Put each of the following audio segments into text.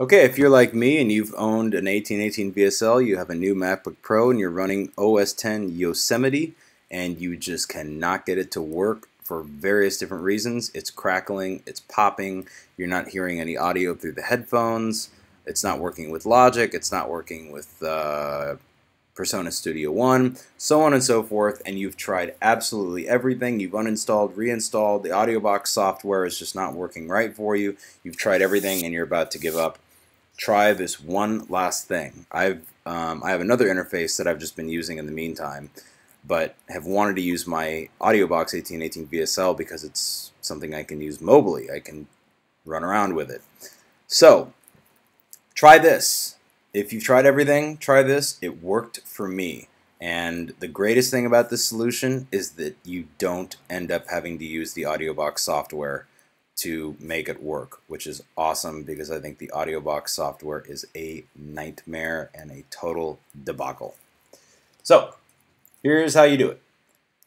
Okay, if you're like me and you've owned an 1818 VSL, you have a new MacBook Pro and you're running OS 10 Yosemite and you just cannot get it to work for various different reasons. It's crackling, it's popping, you're not hearing any audio through the headphones, it's not working with Logic, it's not working with uh, PreSonus Studio One, so on and so forth, and you've tried absolutely everything. You've uninstalled, reinstalled, the AudioBox software is just not working right for you. You've tried everything and you're about to give up try this one last thing. I've um, I have another interface that I've just been using in the meantime, but have wanted to use my AudioBox 1818 VSL because it's something I can use mobily. I can run around with it. So try this. If you've tried everything, try this. It worked for me. And the greatest thing about this solution is that you don't end up having to use the AudioBox software to make it work, which is awesome because I think the AudioBox software is a nightmare and a total debacle. So, here's how you do it.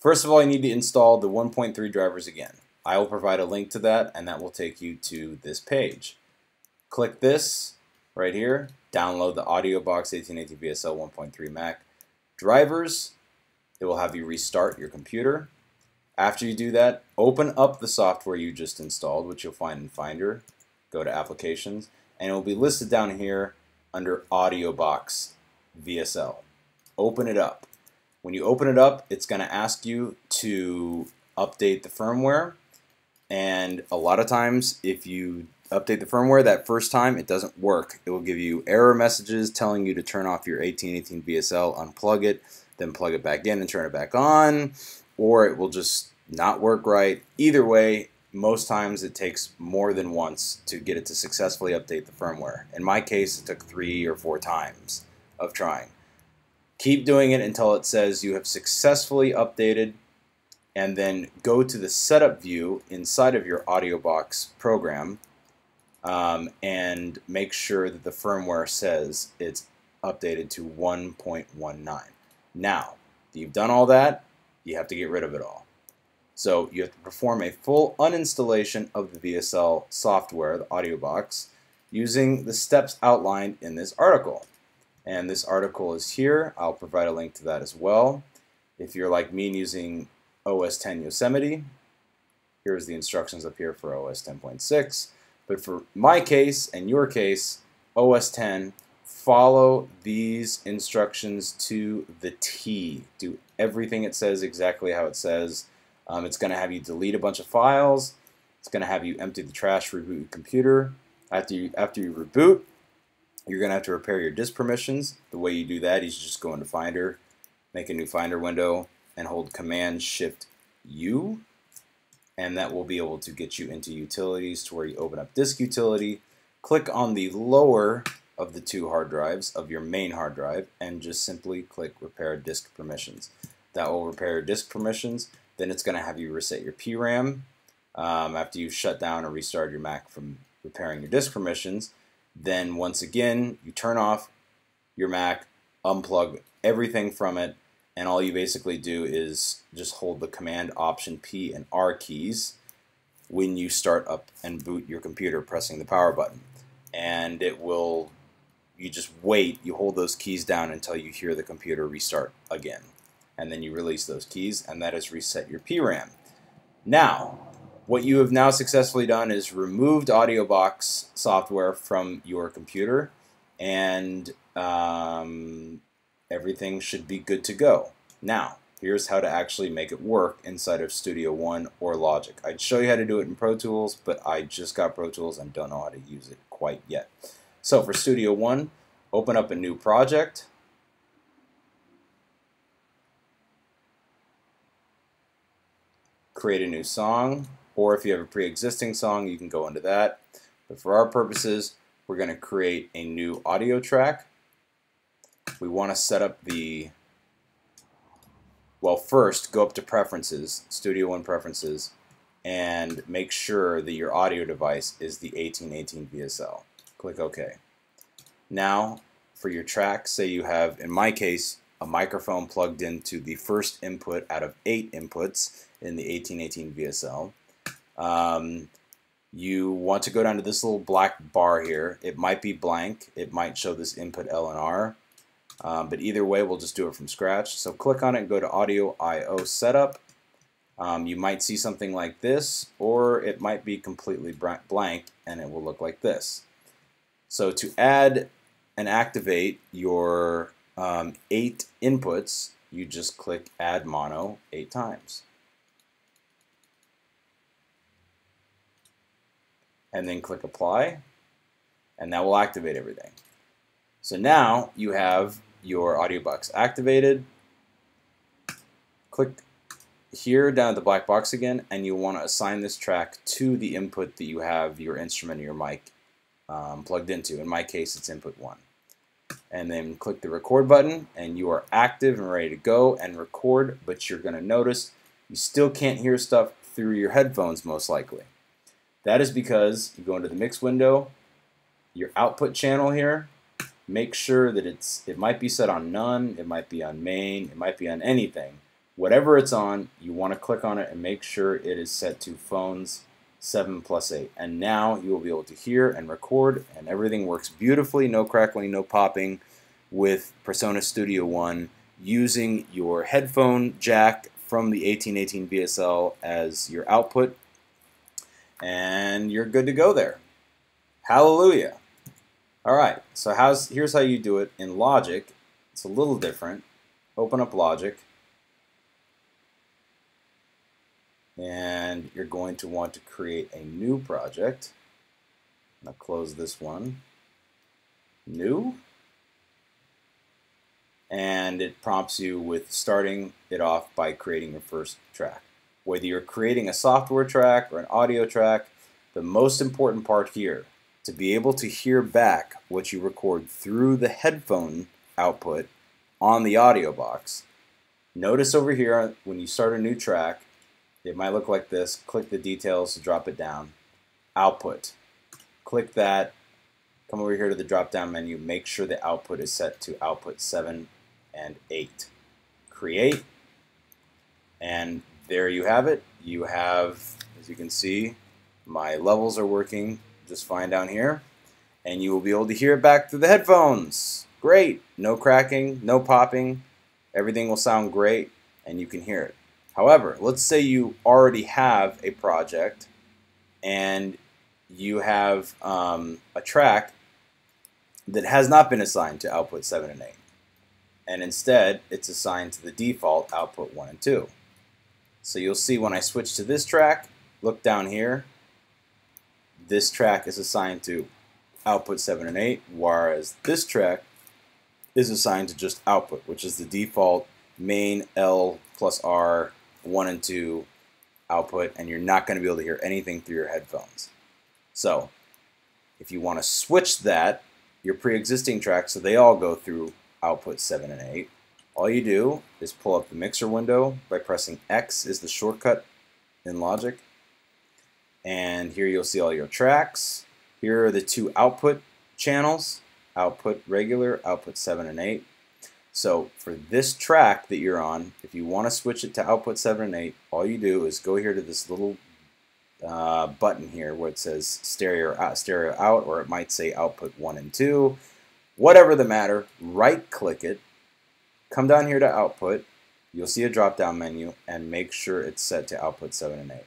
First of all, you need to install the 1.3 drivers again. I will provide a link to that, and that will take you to this page. Click this right here, download the AudioBox 1818 VSL 1.3 Mac drivers. It will have you restart your computer. After you do that, open up the software you just installed, which you'll find in Finder. Go to Applications, and it will be listed down here under AudioBox VSL. Open it up. When you open it up, it's going to ask you to update the firmware. And a lot of times, if you update the firmware that first time, it doesn't work. It will give you error messages telling you to turn off your 1818 VSL, unplug it, then plug it back in and turn it back on, or it will just not work right. Either way, most times it takes more than once to get it to successfully update the firmware. In my case, it took three or four times of trying. Keep doing it until it says you have successfully updated and then go to the setup view inside of your AudioBox program um, and make sure that the firmware says it's updated to 1.19. Now, you've done all that, you have to get rid of it all. So you have to perform a full uninstallation of the VSL software, the AudioBox, using the steps outlined in this article. And this article is here. I'll provide a link to that as well. If you're like me and using OS 10 Yosemite, here's the instructions up here for OS 10.6. But for my case and your case, OS 10, follow these instructions to the T. Do everything it says exactly how it says. Um, it's going to have you delete a bunch of files. It's going to have you empty the trash, reboot your computer. After you, after you reboot, you're going to have to repair your disk permissions. The way you do that is you just go into Finder, make a new Finder window, and hold Command Shift U, and that will be able to get you into Utilities to where you open up Disk Utility, click on the lower of the two hard drives of your main hard drive, and just simply click Repair Disk Permissions. That will repair disk permissions. Then it's going to have you reset your PRAM um, after you've shut down or restarted your Mac from repairing your disk permissions. Then once again, you turn off your Mac, unplug everything from it, and all you basically do is just hold the Command Option P and R keys when you start up and boot your computer pressing the power button. And it will, you just wait, you hold those keys down until you hear the computer restart again and then you release those keys, and that has reset your PRAM. Now, what you have now successfully done is removed AudioBox software from your computer, and um, everything should be good to go. Now, here's how to actually make it work inside of Studio One or Logic. I'd show you how to do it in Pro Tools, but I just got Pro Tools and don't know how to use it quite yet. So for Studio One, open up a new project. Create a new song, or if you have a pre-existing song, you can go into that. But for our purposes, we're going to create a new audio track. We want to set up the, well first go up to Preferences, Studio One Preferences, and make sure that your audio device is the 1818 VSL. Click OK. Now for your track, say you have, in my case, a microphone plugged into the first input out of eight inputs in the 1818 VSL. Um, you want to go down to this little black bar here. It might be blank. It might show this input L and R. Um, but either way, we'll just do it from scratch. So click on it and go to Audio I.O. Setup. Um, you might see something like this, or it might be completely blank and it will look like this. So to add and activate your um, eight inputs, you just click Add Mono eight times. And then click apply and that will activate everything. So now you have your audio box activated. Click here down at the black box again and you want to assign this track to the input that you have your instrument or your mic um, plugged into. In my case it's input 1. And then click the record button and you are active and ready to go and record but you're going to notice you still can't hear stuff through your headphones most likely. That is because you go into the mix window, your output channel here, make sure that it's it might be set on none, it might be on main, it might be on anything. Whatever it's on, you want to click on it and make sure it is set to phones 7 plus 8. And now you will be able to hear and record and everything works beautifully, no crackling, no popping with PreSonus Studio One using your headphone jack from the 1818 VSL as your output and you're good to go there. Hallelujah. All right, so how's here's how you do it in Logic. It's a little different. Open up Logic. And you're going to want to create a new project. I'll close this one. New. And it prompts you with starting it off by creating your first track whether you're creating a software track or an audio track, the most important part here, to be able to hear back what you record through the headphone output on the audio box. Notice over here when you start a new track, it might look like this. Click the details to drop it down. Output. Click that. Come over here to the drop down menu. Make sure the output is set to output 7 and 8. Create. And there you have it. You have, as you can see, my levels are working just fine down here. And you will be able to hear it back through the headphones. Great. No cracking, no popping. Everything will sound great and you can hear it. However, let's say you already have a project and you have um, a track that has not been assigned to output 7 and 8. And instead, it's assigned to the default output 1 and 2. So you'll see when I switch to this track, look down here, this track is assigned to output 7 and 8, whereas this track is assigned to just output, which is the default main L plus R 1 and 2 output, and you're not going to be able to hear anything through your headphones. So if you want to switch that, your pre-existing tracks, so they all go through output 7 and 8, all you do is pull up the mixer window by pressing X is the shortcut in Logic. And here you'll see all your tracks. Here are the two output channels, output regular, output 7 and 8. So for this track that you're on, if you want to switch it to output 7 and 8, all you do is go here to this little uh, button here where it says stereo out, stereo out, or it might say output 1 and 2. Whatever the matter, right click it, Come down here to output. You'll see a drop down menu and make sure it's set to output 7 and 8.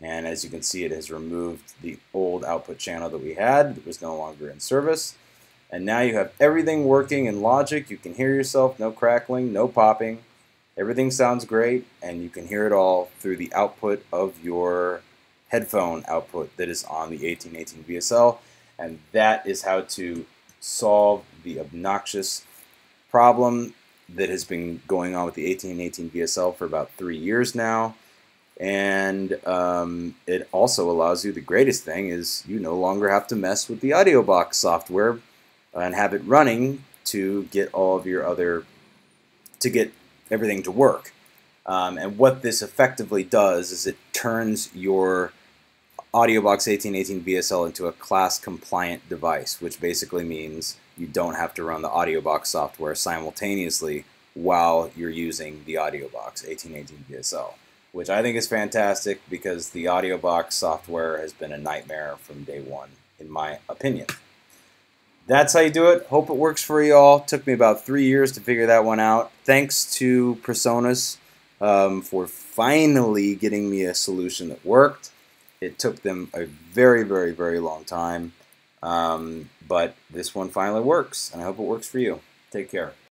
And as you can see, it has removed the old output channel that we had that was no longer in service. And now you have everything working in Logic. You can hear yourself, no crackling, no popping. Everything sounds great, and you can hear it all through the output of your headphone output that is on the 1818 VSL. And that is how to solve the obnoxious problem that has been going on with the 1818 VSL for about three years now. And um, it also allows you, the greatest thing is you no longer have to mess with the AudioBox software and have it running to get all of your other, to get everything to work. Um, and what this effectively does is it turns your AudioBox 1818 VSL into a class compliant device, which basically means you don't have to run the AudioBox software simultaneously while you're using the AudioBox 1818 VSL. which I think is fantastic because the AudioBox software has been a nightmare from day one, in my opinion. That's how you do it. Hope it works for you all. Took me about three years to figure that one out. Thanks to PreSonus um, for finally getting me a solution that worked. It took them a very, very, very long time. Um, but this one finally works, and I hope it works for you. Take care.